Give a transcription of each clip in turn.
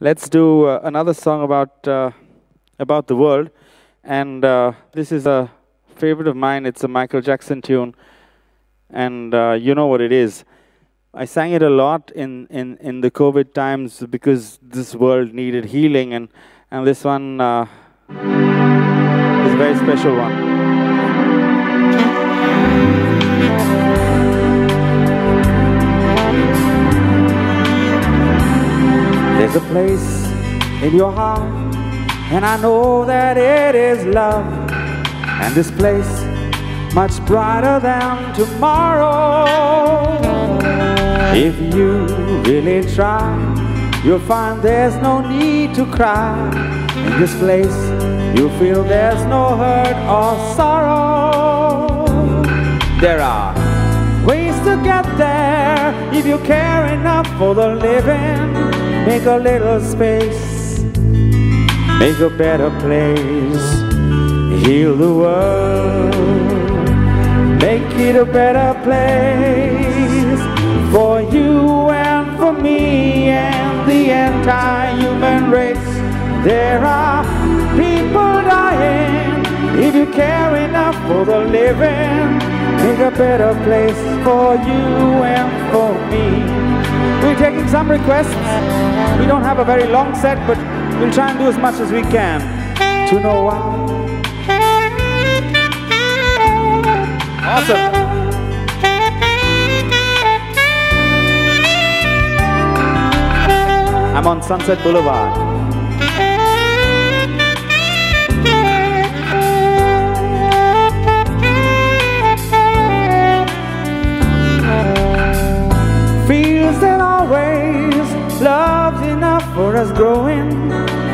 let's do uh, another song about uh, about the world, and uh, this is a favorite of mine. It's a Michael Jackson tune, and uh, you know what it is. I sang it a lot in, in, in the COVID times because this world needed healing, and and this one uh, is a very special one. Place in your heart, and I know that it is love. And this place much brighter than tomorrow. If you really try, you'll find there's no need to cry. In this place, you'll feel there's no hurt or sorrow. There are ways to get there if you care enough for the living. Make a little space, make a better place, heal the world, make it a better place for you and for me and the entire human race. There are people dying if you care enough for the living. Make a better place for you and for me. We're taking some requests. We don't have a very long set, but we'll try and do as much as we can. To know why. Awesome. I'm on Sunset Boulevard. For us growing.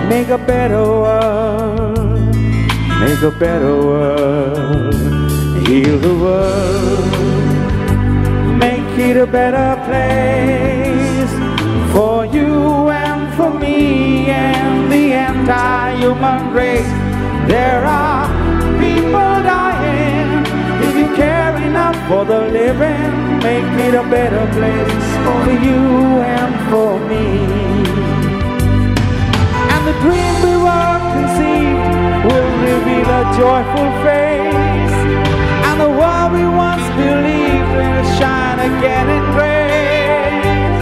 Make a better world, make a better world, heal the world, make it a better place for you and for me and the entire human race. There are people dying if you care enough for the living. Make it a better place for you and for me. Dream we were conceived will reveal a joyful face. And the world we once believed will shine again in grace.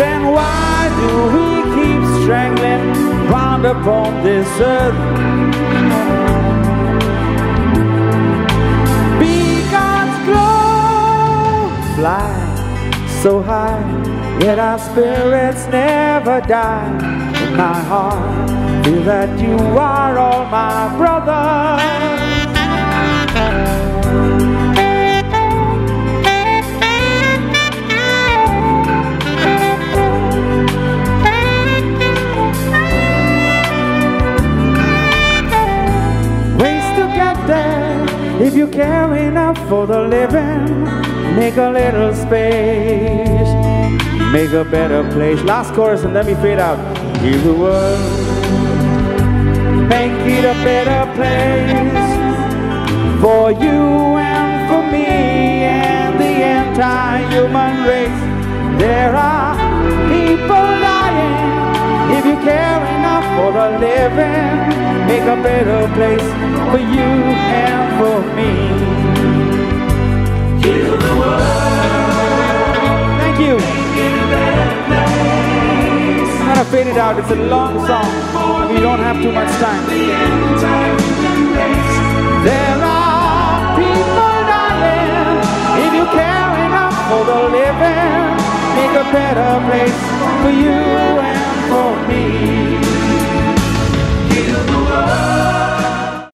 Then why do we keep strangling round upon this earth? Be God's glow, fly so high, yet our spirits never die. In my heart, feel that you are all my brothers. If you care enough for the living. Make a little space, make a better place. Last chorus and let me fade out. Heal the world, make it a better place for you and for me and the entire human race. There are people dying if you care enough for the living. Make a better place for you and for me. straight it out. It's a long song. We don't have too much time. There are people dying. If you care enough for the living, make a better place for you and for me. Heal the world.